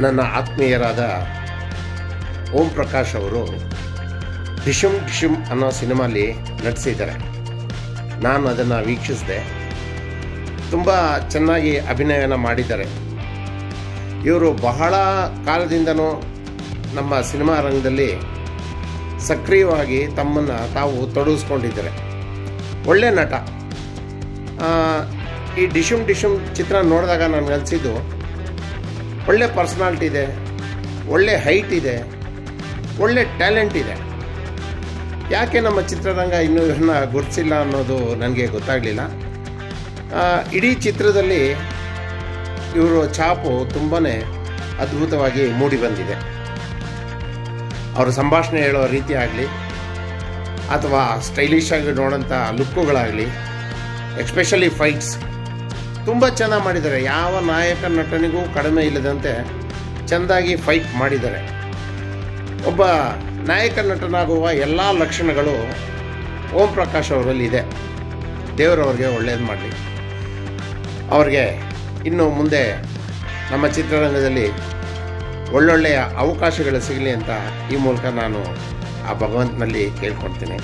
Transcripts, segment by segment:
ನನ್ನ ಆತ್ಮೀಯರಾದ ಓಂ ಪ್ರಕಾಶ್ ಅವರು ಡಿಶುಮ್ ಡಿಶುಮ್ ಅನ್ನೋ ಸಿನಿಮಾಲಿ ನಟಿಸಿದ್ದಾರೆ. ನಾನು ಅದನ್ನು ವೀಕ್ಷಿಸಿದೆ. ತುಂಬ ಚೆನ್ನಾಗಿ ಅಭಿನಯನ ಮಾಡಿದ್ದಾರೆ. ಇವರು ಬಹಳ ಕಾಲದಿಂದನೂ ನಮ್ಮ ಸಿನಿಮಾ ರಂಗದಲ್ಲಿ ಸಕ್ರಿಯವಾಗಿ ತಮ್ಮನ್ನು ತಾವು ತೊಡಗಿಸ್ಕೊಂಡಿದ್ದಾರೆ. ಒಳ್ಳೆ ನಟ. ಈ ಡಿಶುಮ್ ಡಿಶುಮ್ ಚಿತ್ರ ನೋಡಿದಾಗ ನನಗನ್ಸಿದ್ದು ಒಳ್ಳೆ ಪರ್ಸ್ನಾಲ್ಟಿ ಇದೆ, ಒಳ್ಳೆ ಹೈಟ್ ಇದೆ, ಒಳ್ಳೆ ಟ್ಯಾಲೆಂಟ್ ಇದೆ. ಯಾಕೆ ನಮ್ಮ ಚಿತ್ರರಂಗ ಇನ್ನೂ ಇವನ್ನ ಗುರುತಿಸಿಲ್ಲ ಅನ್ನೋದು ನನಗೆ ಗೊತ್ತಾಗಲಿಲ್ಲ. ಇಡೀ ಚಿತ್ರದಲ್ಲಿ ಇವರು ಛಾಪು ತುಂಬಾ ಅದ್ಭುತವಾಗಿ ಮೂಡಿ ಬಂದಿದೆ. ಅವರು ಸಂಭಾಷಣೆ ಹೇಳೋ ರೀತಿ ಆಗಲಿ, ಅಥವಾ ಸ್ಟೈಲಿಶ್ ಆಗಿ ನೋಡೋಂಥ ಲುಕ್ಕುಗಳಾಗಲಿ ಎಕ್ಸ್ಪೆಷಲಿ ಫೈಟ್ಸ್ ತುಂಬ ಚೆನ್ನಾಗಿ ಮಾಡಿದ್ದಾರೆ. ಯಾವ ನಾಯಕ ನಟನಿಗೂ ಕಡಿಮೆ ಇಲ್ಲದಂತೆ ಚೆಂದಾಗಿ ಫೈಟ್ ಮಾಡಿದ್ದಾರೆ. ಒಬ್ಬ ನಾಯಕ ನಟನಾಗುವ ಎಲ್ಲ ಲಕ್ಷಣಗಳು ಓಂ ಪ್ರಕಾಶ್ ಅವರಲ್ಲಿ ಇದೆ. ದೇವರವ್ರಿಗೆ ಒಳ್ಳೇದು ಮಾಡಲಿ. ಅವ್ರಿಗೆ ಇನ್ನು ಮುಂದೆ ನಮ್ಮ ಚಿತ್ರರಂಗದಲ್ಲಿ ಒಳ್ಳೊಳ್ಳೆಯ ಅವಕಾಶಗಳು ಸಿಗಲಿ ಅಂತ ಈ ಮೂಲಕ ನಾನು ಆ ಭಗವಂತನಲ್ಲಿ ಕೇಳ್ಕೊಳ್ತೀನಿ.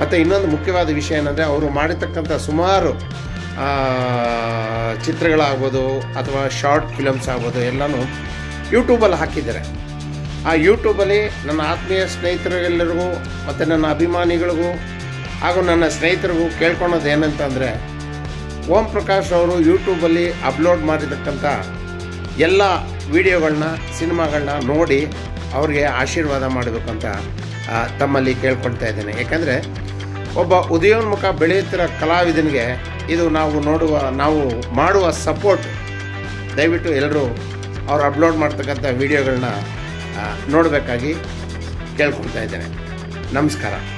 ಮತ್ತು ಇನ್ನೊಂದು ಮುಖ್ಯವಾದ ವಿಷಯ ಏನಂದರೆ, ಅವರು ಮಾಡಿರ್ತಕ್ಕಂಥ ಸುಮಾರು ಚಿತ್ರಗಳಾಗ್ಬೋದು ಅಥವಾ ಶಾರ್ಟ್ ಫಿಲಮ್ಸ್ ಆಗ್ಬೋದು, ಎಲ್ಲನೂ ಯೂಟ್ಯೂಬಲ್ಲಿ ಹಾಕಿದ್ದಾರೆ. ಆ ಯೂಟ್ಯೂಬಲ್ಲಿ ನನ್ನ ಆತ್ಮೀಯ ಸ್ನೇಹಿತರೆಲ್ಲರಿಗೂ ಮತ್ತು ನನ್ನ ಅಭಿಮಾನಿಗಳಿಗೂ ಹಾಗೂ ನನ್ನ ಸ್ನೇಹಿತರಿಗೂ ಕೇಳ್ಕೊಳೋದು ಏನಂತಂದರೆ, ಓಂ ಪ್ರಕಾಶ್ ಅವರು ಯೂಟ್ಯೂಬಲ್ಲಿ ಅಪ್ಲೋಡ್ ಮಾಡಿರ್ತಕ್ಕಂಥ ಎಲ್ಲ ವಿಡಿಯೋಗಳನ್ನ ಸಿನಿಮಾಗಳನ್ನ ನೋಡಿ ಅವ್ರಿಗೆ ಆಶೀರ್ವಾದ ಮಾಡಬೇಕಂತ ತಮ್ಮಲ್ಲಿ ಕೇಳ್ಕೊಳ್ತಾ ಇದ್ದೇನೆ. ಯಾಕಂದರೆ ಒಬ್ಬ ಉದಯೋನ್ಮುಖ ಬೆಳೆಯುತ್ತಿರೋ ಕಲಾವಿದನಿಗೆ ಇದು ನಾವು ನೋಡುವ, ನಾವು ಮಾಡುವ ಸಪೋರ್ಟ್ ದಯವಿಟ್ಟು ಎಲ್ಲರೂ ಅವ್ರು ಅಪ್ಲೋಡ್ ಮಾಡ್ತಕ್ಕಂಥ ವಿಡಿಯೋಗಳನ್ನ ನೋಡಬೇಕಾಗಿ ಕೇಳ್ಕೊಳ್ತಾ ಇದ್ದೇನೆ. ನಮಸ್ಕಾರ.